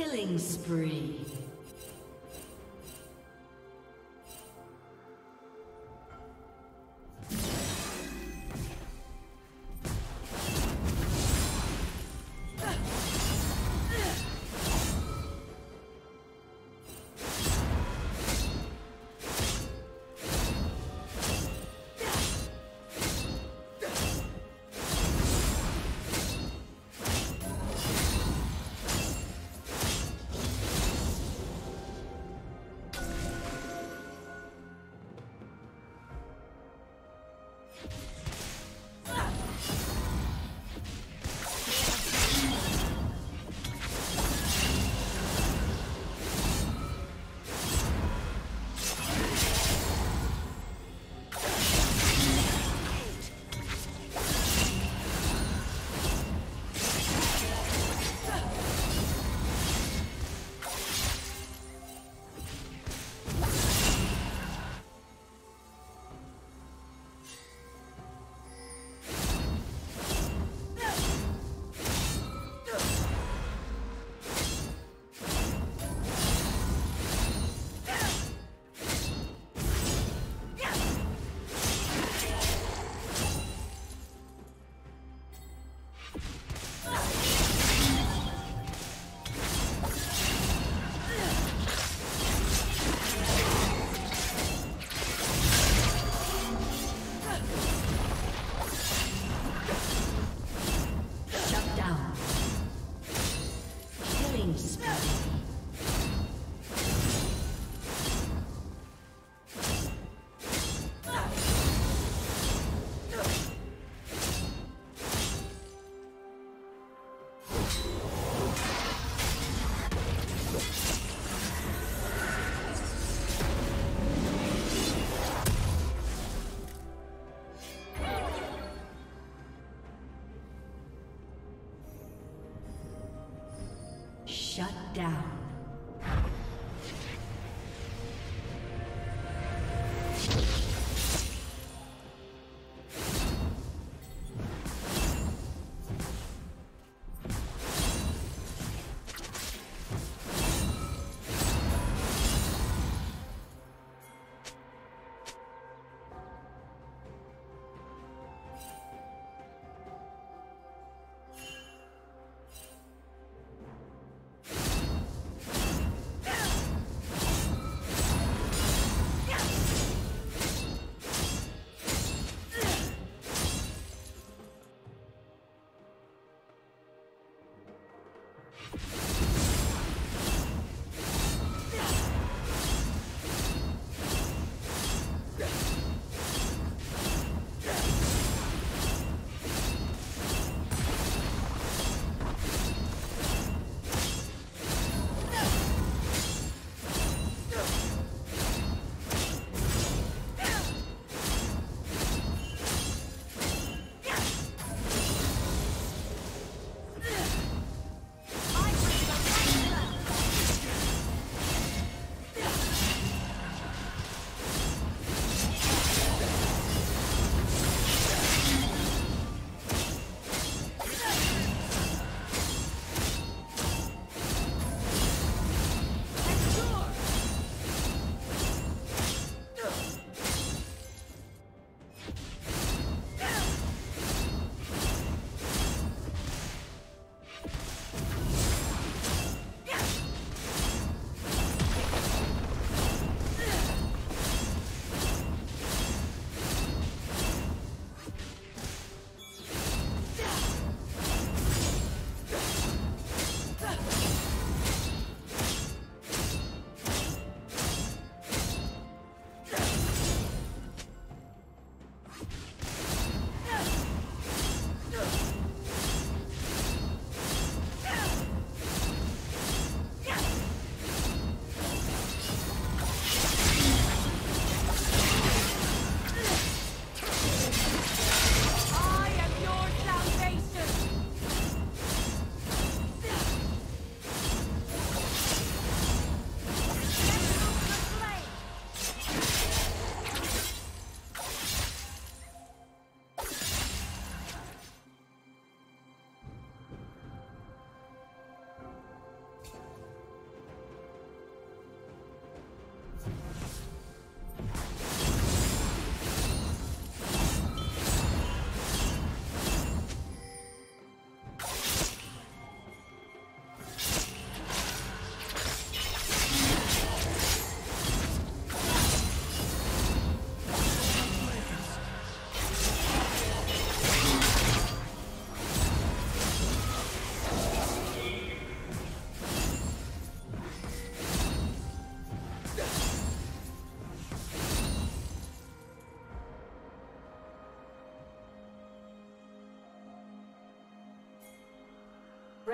Killing spree.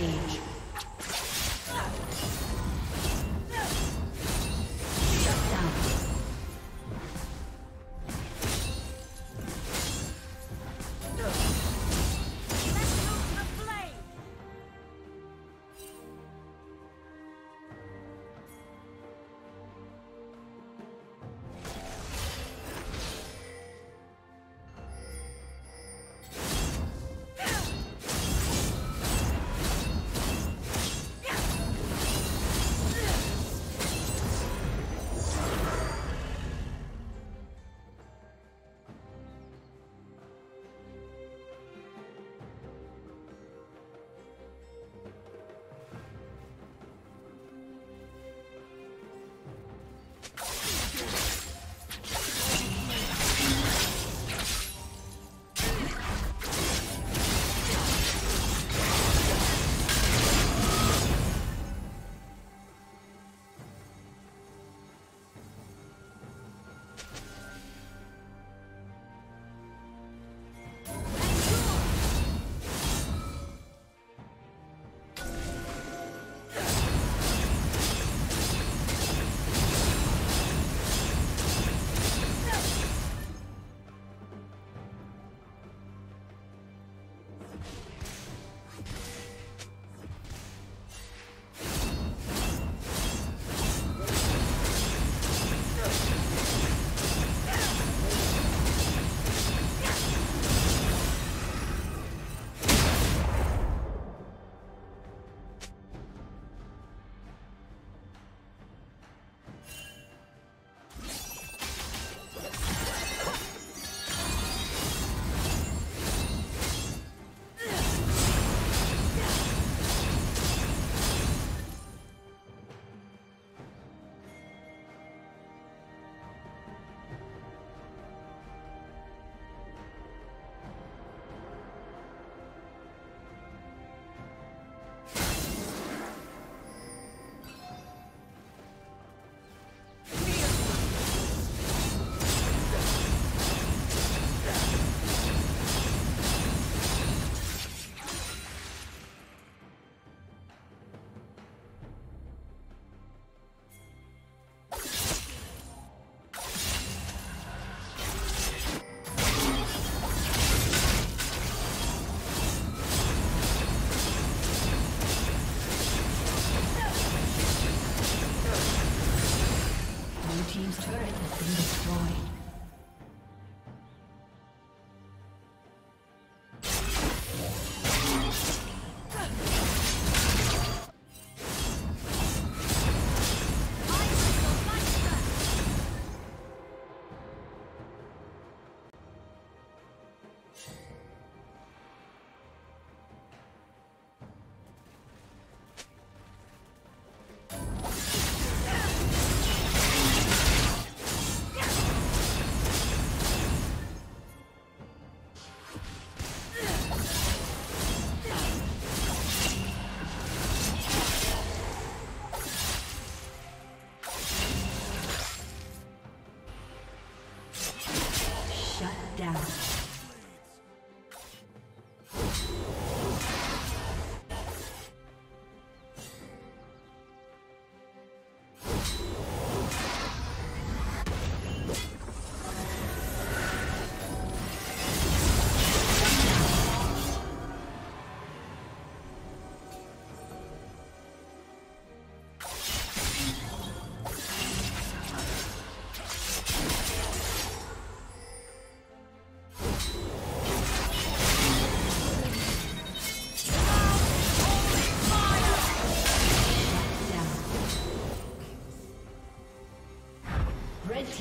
Rampage.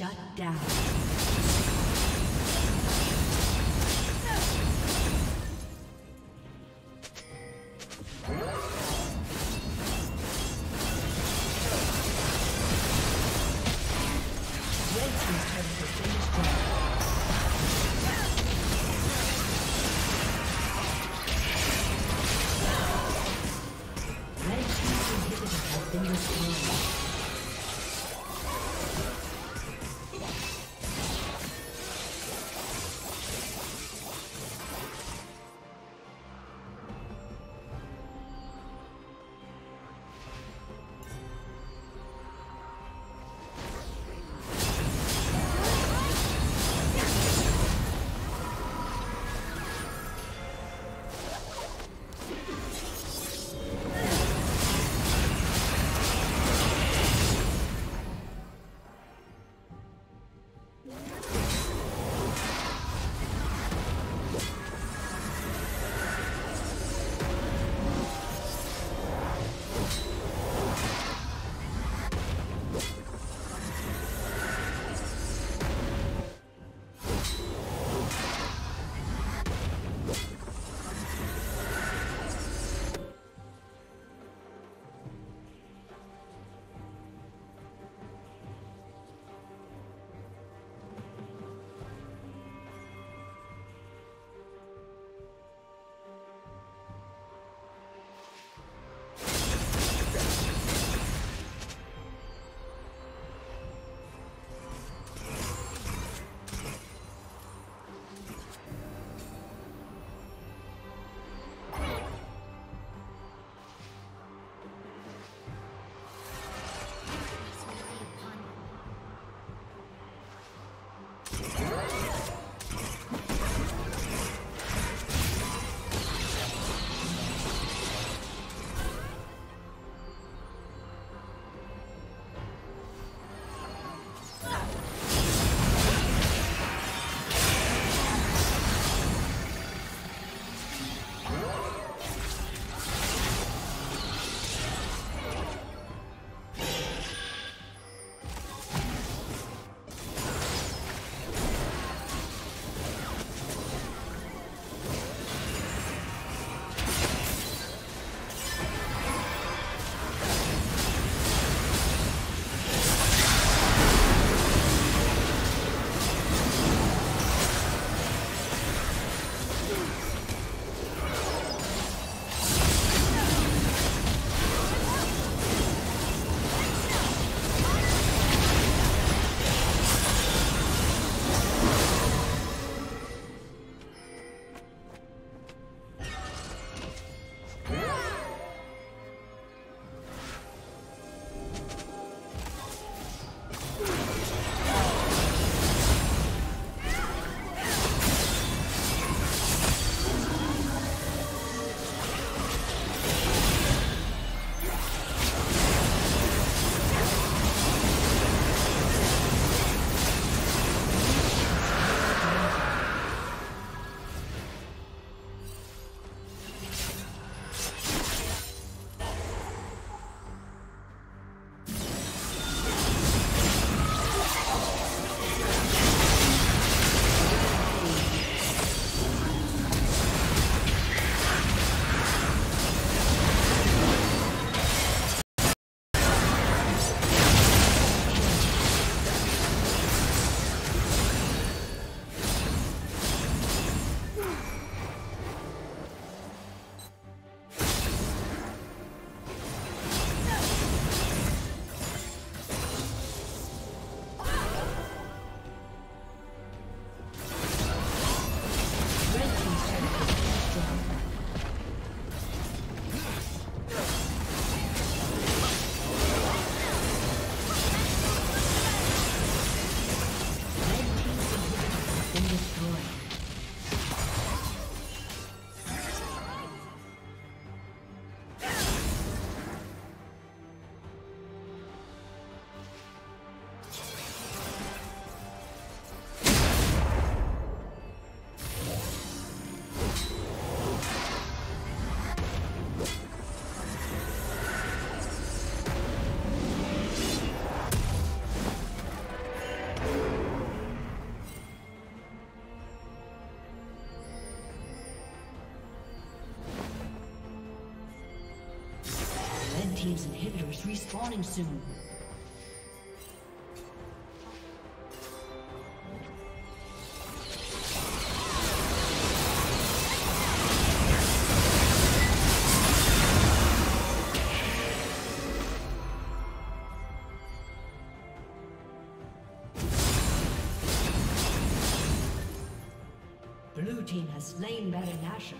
Shut down. Is respawning soon. Blue Team has slain Baron Nashor.